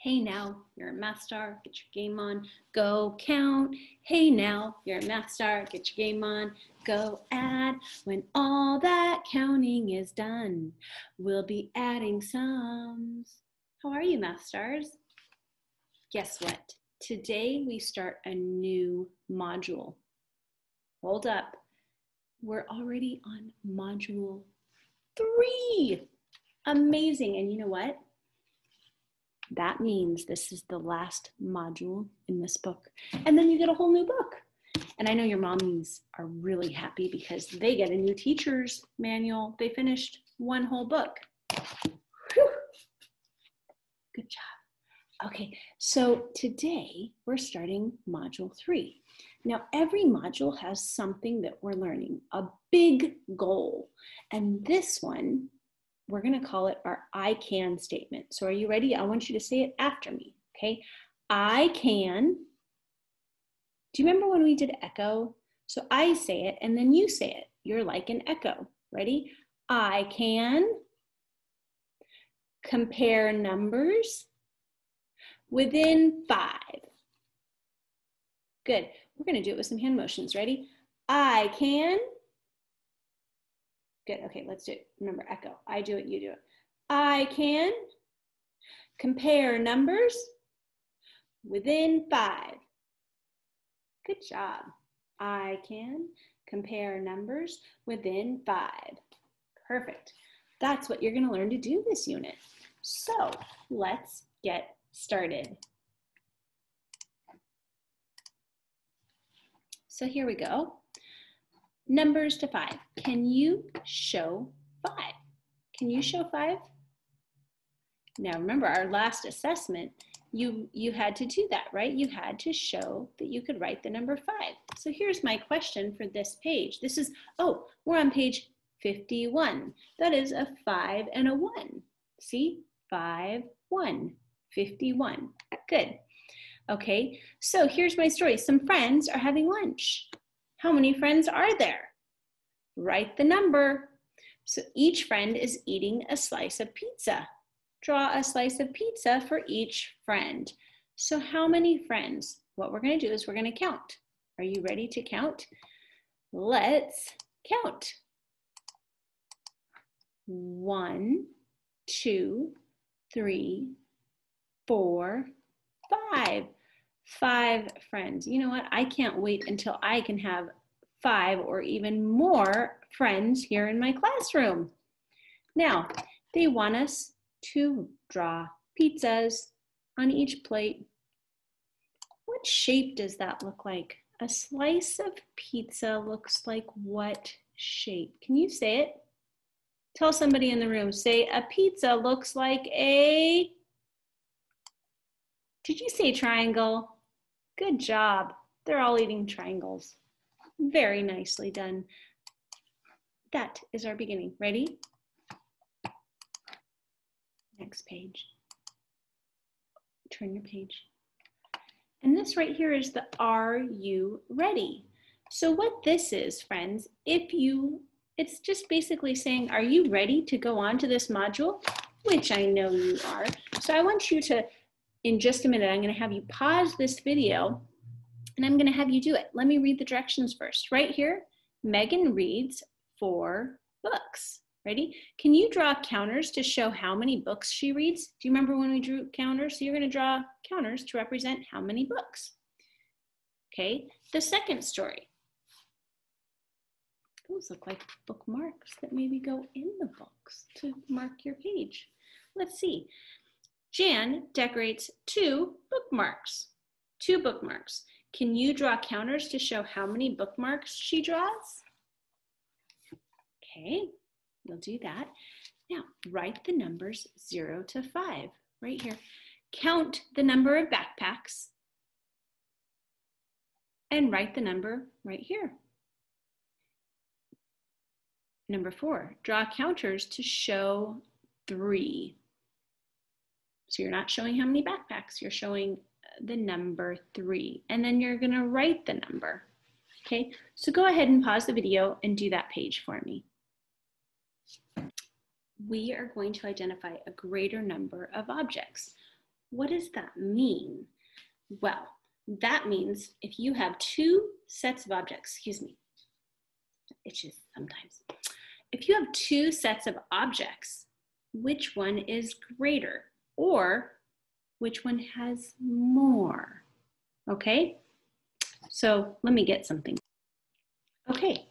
Hey now, you're a math star, get your game on, go count. Hey now, you're a math star, get your game on, go add. When all that counting is done, we'll be adding sums. How are you, math stars? Guess what? Today we start a new module. Hold up. We're already on module three. Amazing. And you know what? That means this is the last module in this book. And then you get a whole new book. And I know your mommies are really happy because they get a new teacher's manual. They finished one whole book. Whew. Good job. Okay, so today we're starting module three. Now, every module has something that we're learning, a big goal. And this one we're going to call it our I can statement. So are you ready? I want you to say it after me, okay? I can. Do you remember when we did echo? So I say it and then you say it. You're like an echo. Ready? I can compare numbers within five. Good. We're going to do it with some hand motions. Ready? I can Good, okay, let's do it. Remember, echo. I do it, you do it. I can compare numbers within five. Good job. I can compare numbers within five. Perfect. That's what you're gonna learn to do this unit. So let's get started. So here we go numbers to five. Can you show five? Can you show five? Now remember our last assessment, you, you had to do that, right? You had to show that you could write the number five. So here's my question for this page. This is, oh, we're on page 51. That is a five and a one. See, five, one, 51. Good. Okay, so here's my story. Some friends are having lunch. How many friends are there? Write the number. So each friend is eating a slice of pizza. Draw a slice of pizza for each friend. So how many friends? What we're gonna do is we're gonna count. Are you ready to count? Let's count. One, two, three, four, five five friends. You know what? I can't wait until I can have five or even more friends here in my classroom. Now, they want us to draw pizzas on each plate. What shape does that look like? A slice of pizza looks like what shape? Can you say it? Tell somebody in the room, say a pizza looks like a, did you say triangle? Good job. They're all eating triangles. Very nicely done. That is our beginning. Ready? Next page. Turn your page. And this right here is the are you ready? So what this is, friends, if you, it's just basically saying, are you ready to go on to this module? Which I know you are. So I want you to in just a minute, I'm gonna have you pause this video and I'm gonna have you do it. Let me read the directions first. Right here, Megan reads four books. Ready? Can you draw counters to show how many books she reads? Do you remember when we drew counters? So you're gonna draw counters to represent how many books. Okay, the second story. Those look like bookmarks that maybe go in the books to mark your page. Let's see. Jan decorates two bookmarks. Two bookmarks. Can you draw counters to show how many bookmarks she draws? Okay, we'll do that. Now, write the numbers zero to five right here. Count the number of backpacks and write the number right here. Number four, draw counters to show three. So you're not showing how many backpacks, you're showing uh, the number three, and then you're gonna write the number. Okay, so go ahead and pause the video and do that page for me. We are going to identify a greater number of objects. What does that mean? Well, that means if you have two sets of objects, excuse me, itches sometimes. If you have two sets of objects, which one is greater or which one has more? Okay, so let me get something. Okay,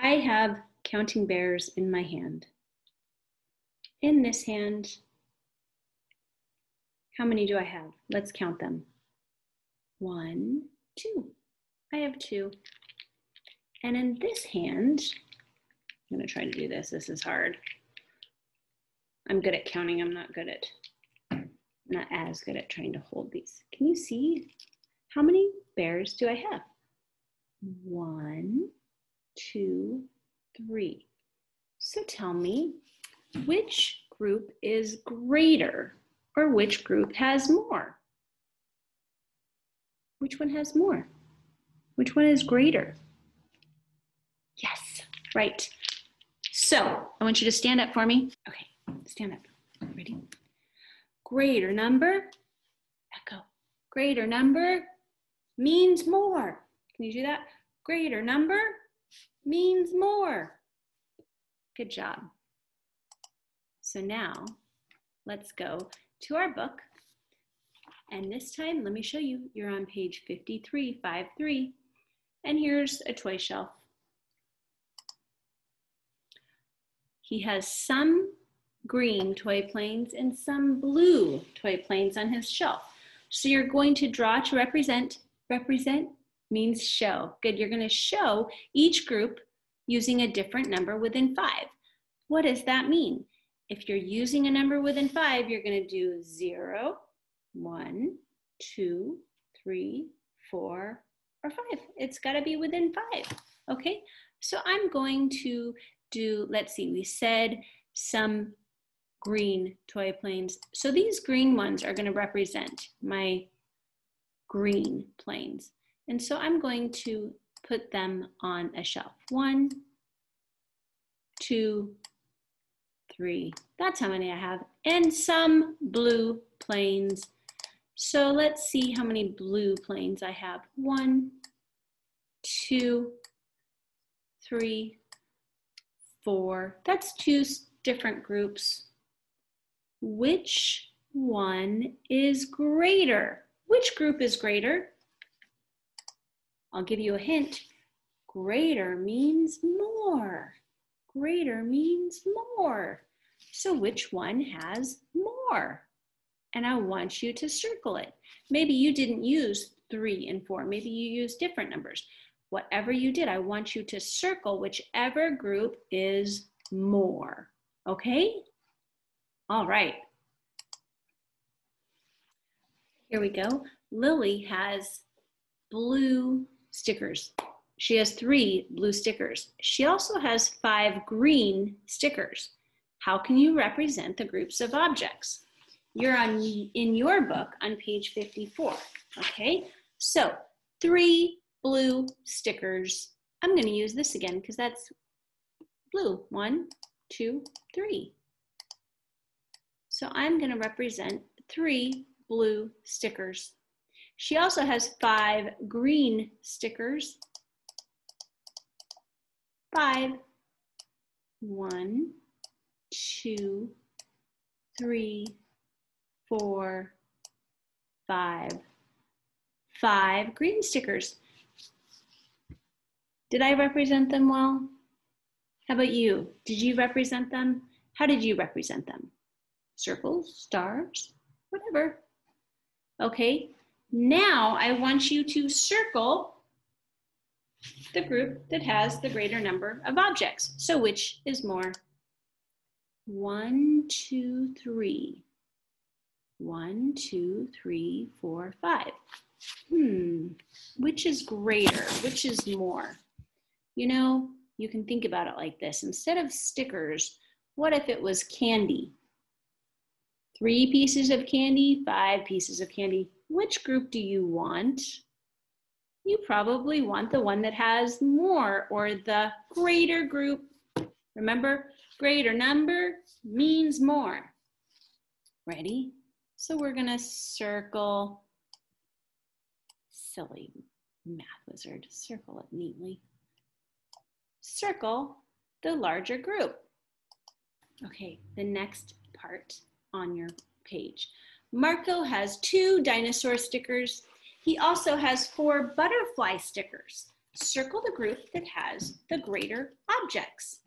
I have counting bears in my hand. In this hand, how many do I have? Let's count them. One, two. I have two. And in this hand, I'm gonna try to do this. This is hard. I'm good at counting. I'm not good at, not as good at trying to hold these. Can you see how many bears do I have? One, two, three. So tell me, which group is greater or which group has more? Which one has more? Which one is greater? Yes, right. So I want you to stand up for me. Okay, stand up. Ready? Greater number, echo. Greater number means more. Can you do that? Greater number means more. Good job. So now let's go to our book. And this time, let me show you, you're on page 5353. And here's a toy shelf. He has some green toy planes and some blue toy planes on his shelf. So you're going to draw to represent, represent means show. Good, you're gonna show each group using a different number within five. What does that mean? If you're using a number within five, you're gonna do zero, one, two, three, four, or five. It's gotta be within five, okay? So I'm going to do, let's see, we said some green toy planes. So these green ones are gonna represent my green planes. And so I'm going to put them on a shelf. One, two, three. That's how many I have. And some blue planes. So let's see how many blue planes I have. One, two, three, four. That's two different groups. Which one is greater? Which group is greater? I'll give you a hint. Greater means more. Greater means more. So which one has more? And I want you to circle it. Maybe you didn't use three and four. Maybe you used different numbers. Whatever you did, I want you to circle whichever group is more. Okay? All right. Here we go. Lily has blue stickers. She has three blue stickers. She also has five green stickers. How can you represent the groups of objects? You're on in your book on page 54. Okay, so three blue stickers. I'm going to use this again because that's blue. One, two, three. I'm going to represent three blue stickers. She also has five green stickers. Five. One, two, three, four, five. Five green stickers. Did I represent them well? How about you? Did you represent them? How did you represent them? Circles, stars, whatever. Okay, now I want you to circle the group that has the greater number of objects. So which is more? One, two, three. One, two, three, four, five. Hmm, which is greater? Which is more? You know, you can think about it like this. Instead of stickers, what if it was candy? Three pieces of candy, five pieces of candy which group do you want? You probably want the one that has more or the greater group. Remember, greater number means more. Ready? So we're gonna circle, silly math wizard, circle it neatly. Circle the larger group. Okay, the next part on your page. Marco has two dinosaur stickers. He also has four butterfly stickers. Circle the group that has the greater objects.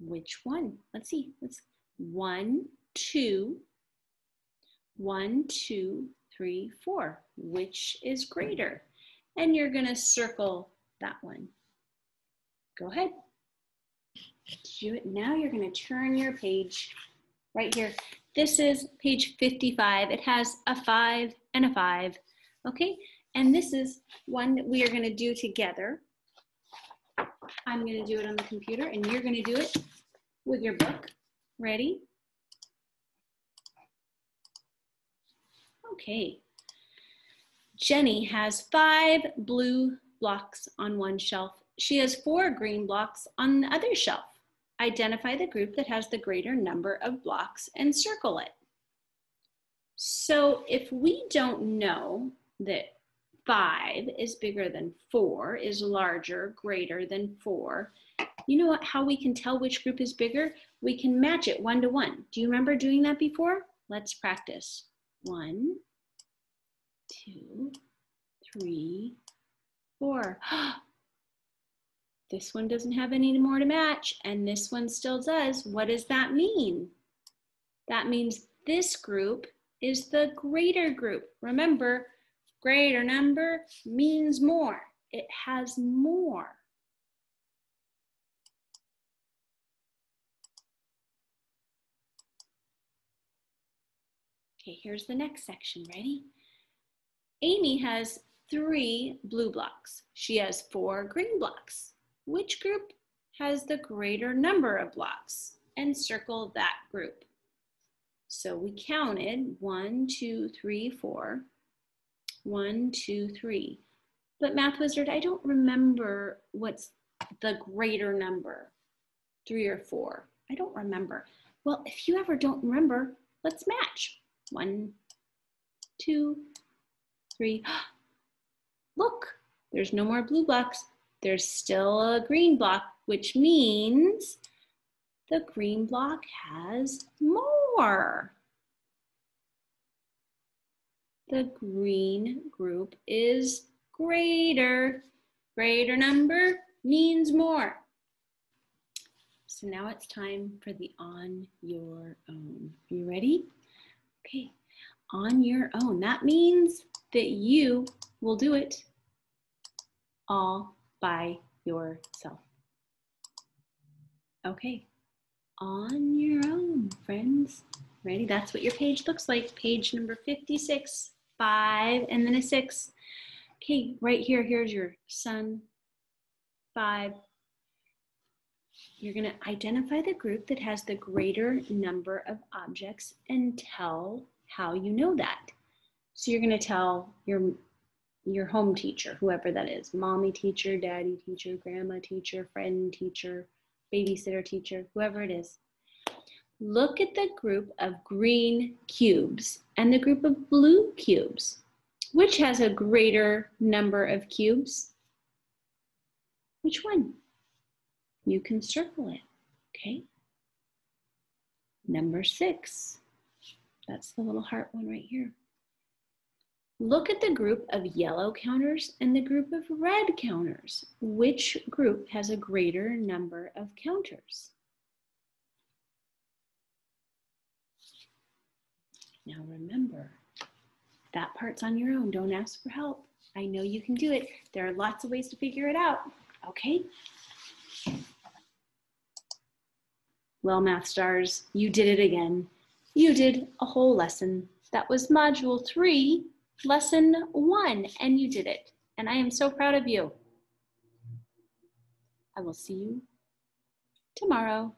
Which one? Let's see. Let's one, two, one, two, three, four. Which is greater? And you're gonna circle that one. Go ahead. Do it. Now you're gonna turn your page right here. This is page 55. It has a five and a five, okay? And this is one that we are gonna do together. I'm gonna do it on the computer and you're gonna do it with your book. Ready? Okay. Jenny has five blue blocks on one shelf. She has four green blocks on the other shelf. Identify the group that has the greater number of blocks and circle it. So if we don't know that five is bigger than four, is larger, greater than four, you know what, how we can tell which group is bigger? We can match it one to one. Do you remember doing that before? Let's practice. One, two, three, four. Oh, This one doesn't have any more to match, and this one still does. What does that mean? That means this group is the greater group. Remember, greater number means more. It has more. Okay, here's the next section. Ready? Amy has three blue blocks. She has four green blocks which group has the greater number of blocks and circle that group. So we counted one, two, three, four, one, two, three. But Math Wizard, I don't remember what's the greater number, three or four. I don't remember. Well, if you ever don't remember, let's match. One, two, three. Look, there's no more blue blocks there's still a green block, which means the green block has more. The green group is greater. Greater number means more. So now it's time for the on your own. Are you ready? Okay, on your own. That means that you will do it all by yourself. Okay, on your own, friends. Ready? That's what your page looks like. Page number 56, five, and then a six. Okay, right here, here's your sun, five. You're gonna identify the group that has the greater number of objects and tell how you know that. So you're gonna tell your your home teacher, whoever that is mommy teacher, daddy teacher, grandma teacher, friend teacher, babysitter teacher, whoever it is. Look at the group of green cubes and the group of blue cubes. Which has a greater number of cubes? Which one? You can circle it, okay? Number six. That's the little heart one right here. Look at the group of yellow counters and the group of red counters. Which group has a greater number of counters? Now remember, that part's on your own. Don't ask for help. I know you can do it. There are lots of ways to figure it out, okay? Well, math stars, you did it again. You did a whole lesson. That was module three lesson one, and you did it. And I am so proud of you. I will see you tomorrow.